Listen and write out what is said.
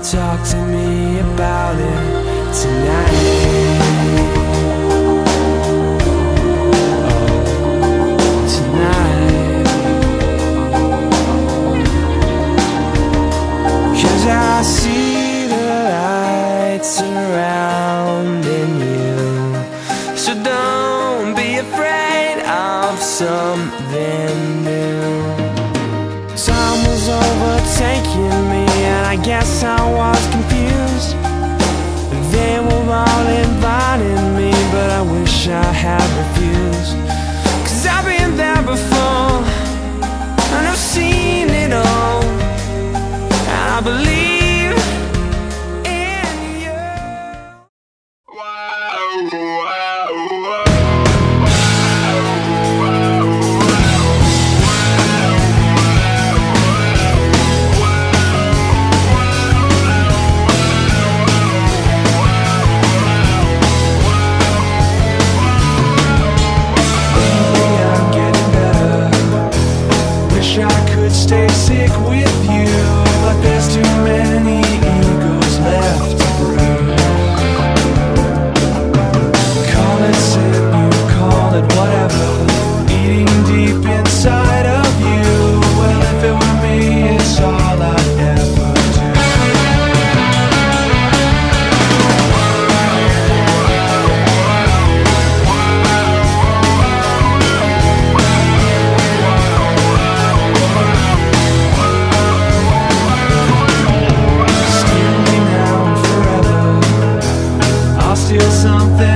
talk to me about it tonight. Oh, Cause I see the lights you. So don't be afraid of something new I guess I was confused. They were all inviting me but I wish I had something